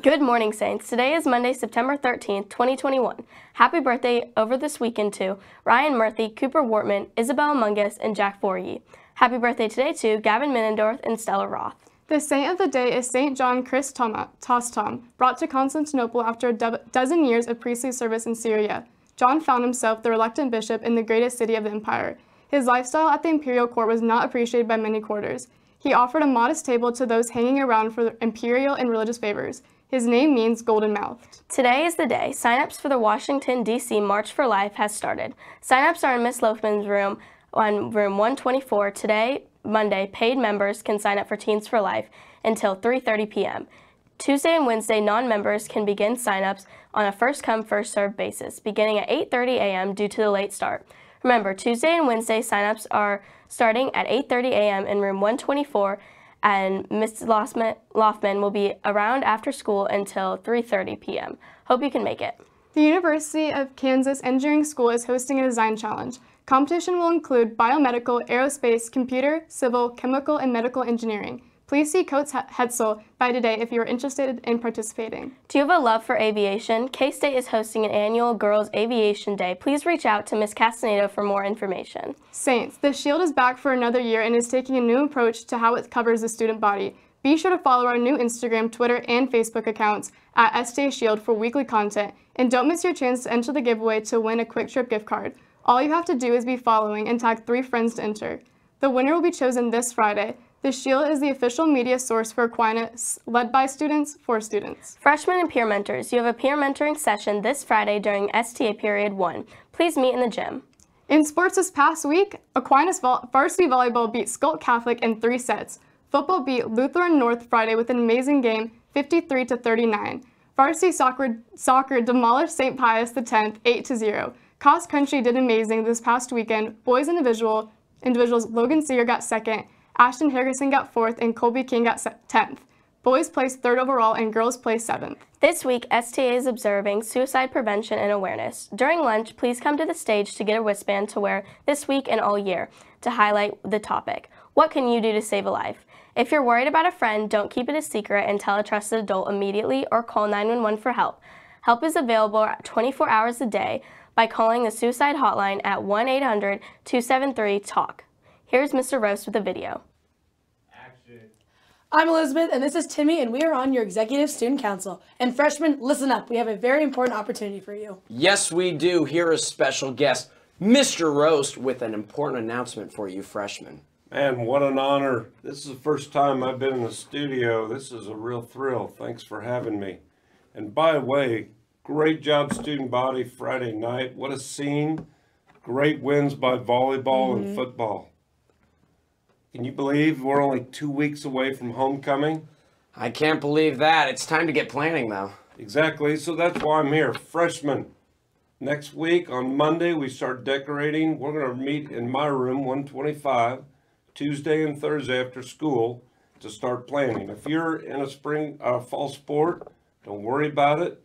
Good morning, Saints. Today is Monday, September 13th, 2021. Happy birthday over this weekend to Ryan Murphy, Cooper Wortman, Isabel Mungus, and Jack Forye. Happy birthday today to Gavin Minendorf and Stella Roth. The saint of the day is Saint John Chrysostom, brought to Constantinople after a do dozen years of priestly service in Syria. John found himself the reluctant bishop in the greatest city of the empire. His lifestyle at the imperial court was not appreciated by many quarters. He offered a modest table to those hanging around for imperial and religious favors. His name means golden mouthed. Today is the day. Sign-ups for the Washington, D.C. March for Life has started. Sign-ups are in Miss Loafman's room on room 124. Today, Monday, paid members can sign up for Teens for Life until 3.30 p.m. Tuesday and Wednesday, non-members can begin sign-ups on a first-come, first-served basis, beginning at 8.30 a.m. due to the late start. Remember, Tuesday and Wednesday sign-ups are starting at 8.30 a.m. in room 124 and Ms. Loftman will be around after school until 3.30 p.m. Hope you can make it. The University of Kansas Engineering School is hosting a design challenge. Competition will include biomedical, aerospace, computer, civil, chemical, and medical engineering. Please see Coates Hetzel by today if you are interested in participating. Do you have a love for aviation? K-State is hosting an annual Girls Aviation Day. Please reach out to Ms. Castaneda for more information. Saints, the Shield is back for another year and is taking a new approach to how it covers the student body. Be sure to follow our new Instagram, Twitter, and Facebook accounts at STA Shield for weekly content, and don't miss your chance to enter the giveaway to win a QuikTrip gift card. All you have to do is be following and tag three friends to enter. The winner will be chosen this Friday. The Shield is the official media source for Aquinas, led by students for students. Freshmen and peer mentors, you have a peer mentoring session this Friday during STA Period 1. Please meet in the gym. In sports this past week, Aquinas varsity volleyball beat Skolt Catholic in three sets. Football beat Lutheran North Friday with an amazing game, 53 to 39. Varsity soccer, soccer demolished St. Pius X 8 to 0. Cross country did amazing this past weekend. Boys individual individuals Logan Sear got second, Ashton Harrison got fourth, and Colby King got 10th. Boys placed third overall and girls placed seventh. This week, STA is observing suicide prevention and awareness. During lunch, please come to the stage to get a wristband to wear this week and all year to highlight the topic. What can you do to save a life? If you're worried about a friend, don't keep it a secret and tell a trusted adult immediately or call 911 for help. Help is available 24 hours a day by calling the suicide hotline at 1-800-273-TALK. Here's Mr. Roast with a video. Action. I'm Elizabeth, and this is Timmy, and we are on your Executive Student Council. And freshmen, listen up. We have a very important opportunity for you. Yes, we do. Here is special guest, Mr. Roast, with an important announcement for you freshmen. Man, what an honor. This is the first time I've been in the studio. This is a real thrill. Thanks for having me. And by the way, great job, student body, Friday night. What a scene. Great wins by volleyball mm -hmm. and mm-hmm. football. Can you believe we're only two weeks away from homecoming? I can't believe that. It's time to get planning, though. Exactly, so that's why I'm here. Freshmen. Next week, on Monday, we start decorating. We're going to meet in my room, 125, Tuesday and Thursday after school to start planning. If you're in a spring, uh, fall sport, don't worry about it.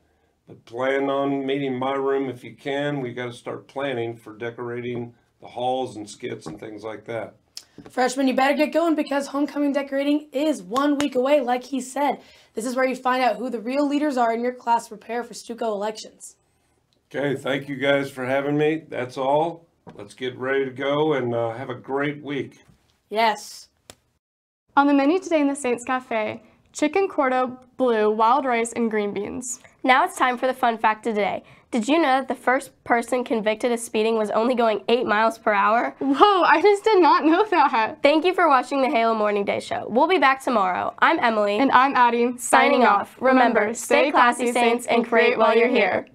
But plan on meeting my room if you can. We got to start planning for decorating the halls and skits and things like that. Freshmen, you better get going because homecoming decorating is one week away, like he said. This is where you find out who the real leaders are in your class prepare for Stuco elections. Okay, thank you guys for having me. That's all. Let's get ready to go and uh, have a great week. Yes. On the menu today in the Saints Cafe, chicken cordon bleu, wild rice, and green beans. Now it's time for the fun fact of the day. Did you know that the first person convicted of speeding was only going 8 miles per hour? Whoa, I just did not know that. Thank you for watching the Halo Morning Day Show. We'll be back tomorrow. I'm Emily. And I'm Addie. Signing off. Remember, stay classy, Saints, and create while you're here.